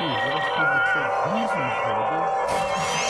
Please, let us see He's incredible.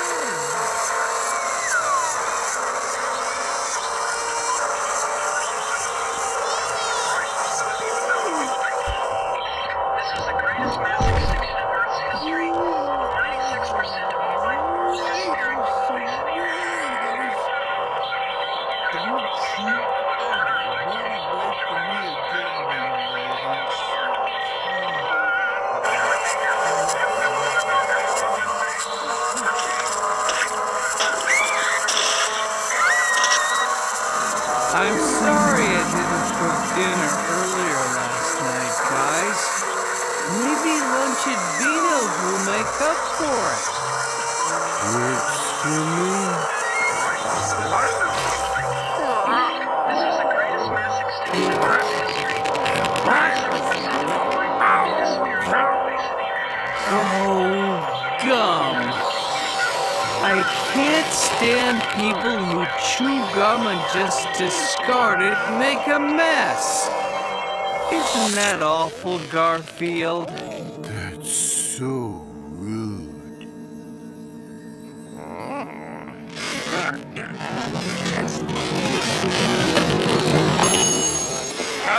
force. People who chew gum and just discard it make a mess. Isn't that awful, Garfield? That's so rude.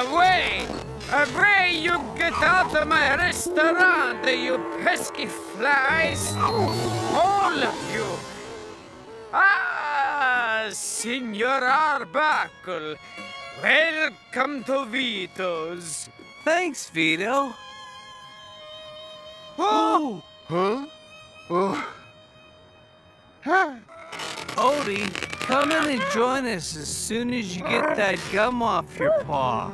Away! Away, you get out of my restaurant, you pesky flies! All of you! Ah, Signor Arbuckle! Welcome to Vito's! Thanks, Vito. Oh! Huh? Oh. Huh? Odie, come in and join us as soon as you get that gum off your paw.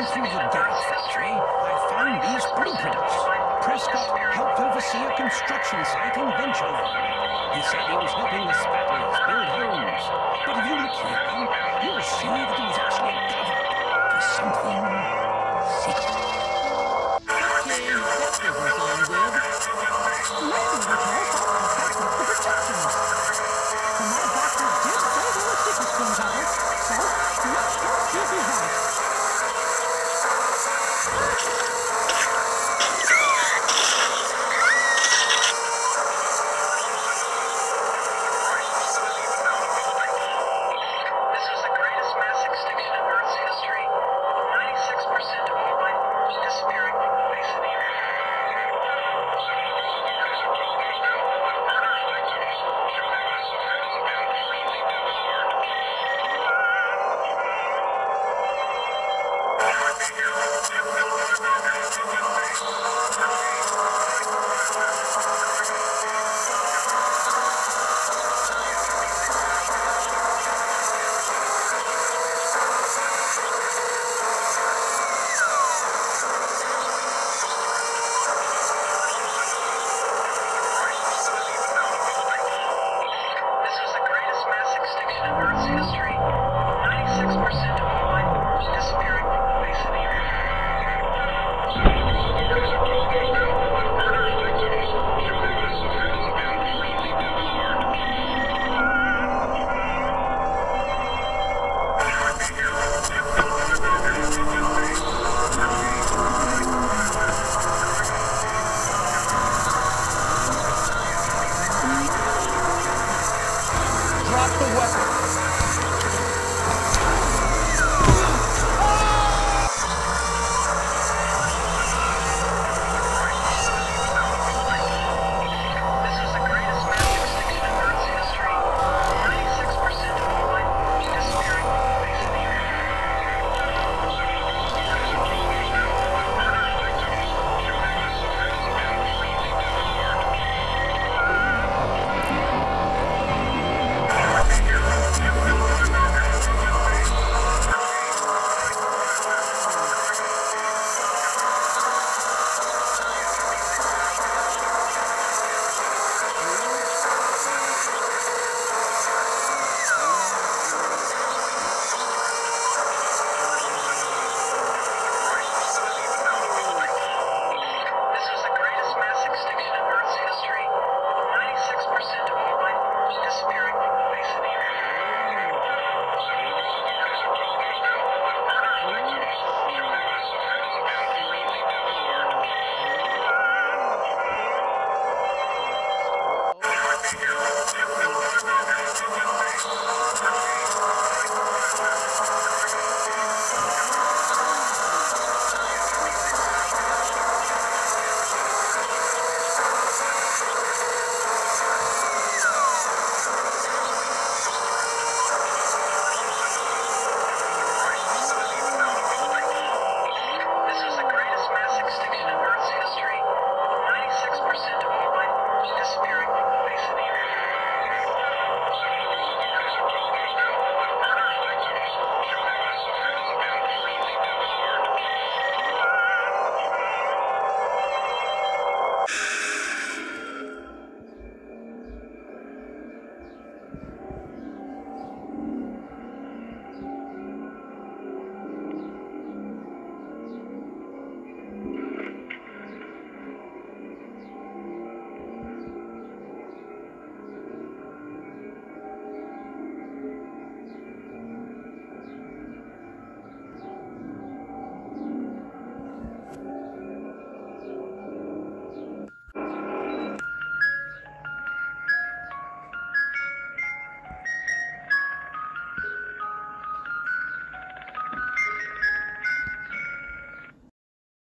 Through the gun factory, I find these blueprints. Prescott helped oversee a construction site in Benchover. He said he was helping the Spatlers build homes. But if you look here, you'll see that he was actually covered for something